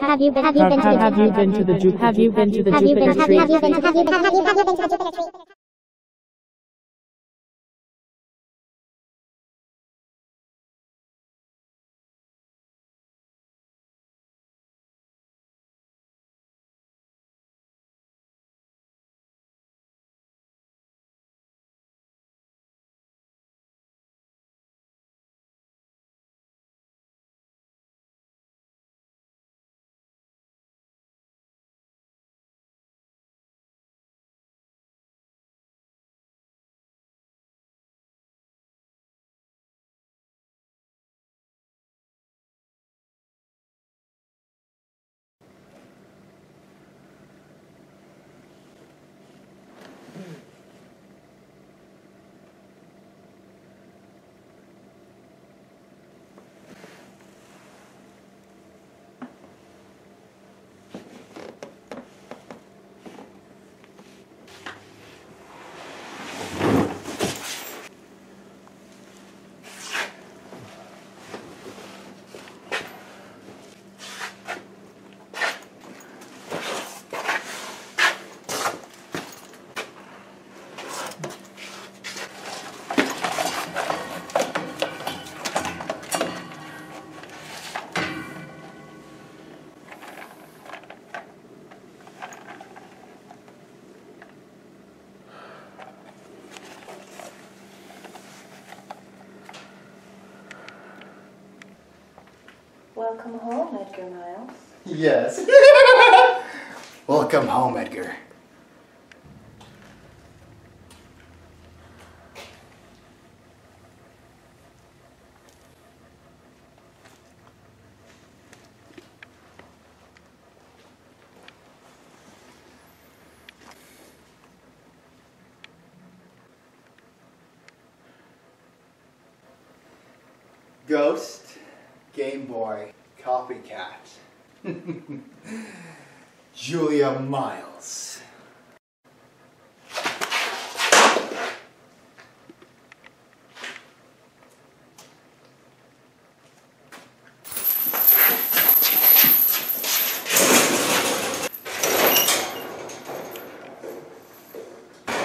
Have you been? Have you been to the? Have you been to the Jupiter? Have you been to the Have you been? Jupiter tree? have you been? Have you been? Have you been to the Jupiter tree? Welcome home, Edgar Miles. Yes. Welcome home, Edgar. Ghost, Game Boy, Copycat. Julia Miles.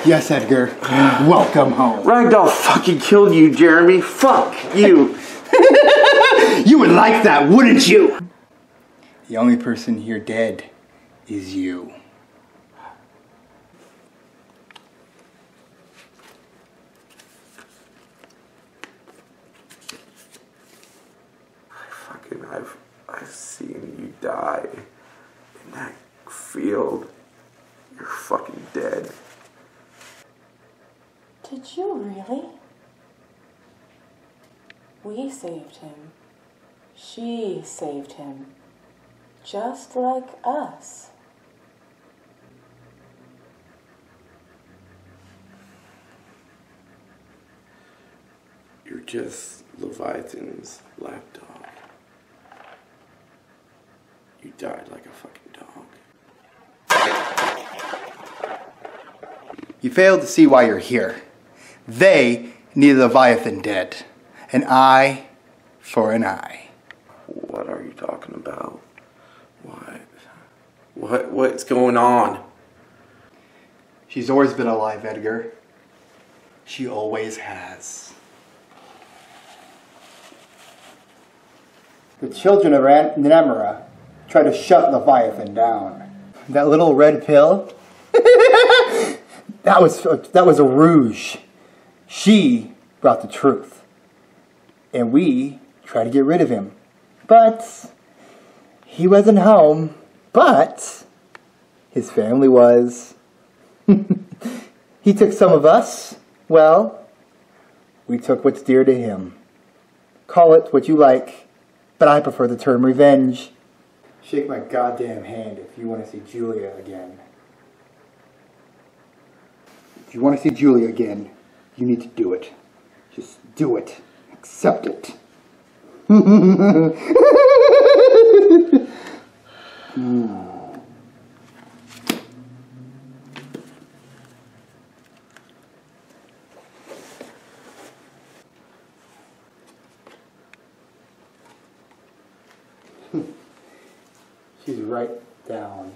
Yes, Edgar. Welcome home. Ragdoll fucking killed you, Jeremy. Fuck you. You would like that, wouldn't you? The only person here dead is you. I fucking, I've, I've seen you die in that field. You're fucking dead. Did you really? We saved him. She saved him. Just like us. You're just Leviathan's lapdog. You died like a fucking dog. You failed to see why you're here. They need Leviathan dead. An eye for an eye. What are you talking about? What? What? What's going on? She's always been alive, Edgar. She always has. The children of An- Nemera try to shut Leviathan down. That little red pill? that was that was a rouge. She brought the truth. And we tried to get rid of him. But he wasn't home. But his family was. he took some of us. Well, we took what's dear to him. Call it what you like, but I prefer the term revenge. Shake my goddamn hand if you want to see Julia again. If you want to see Julia again, you need to do it. Just do it. Accept it. She's right down.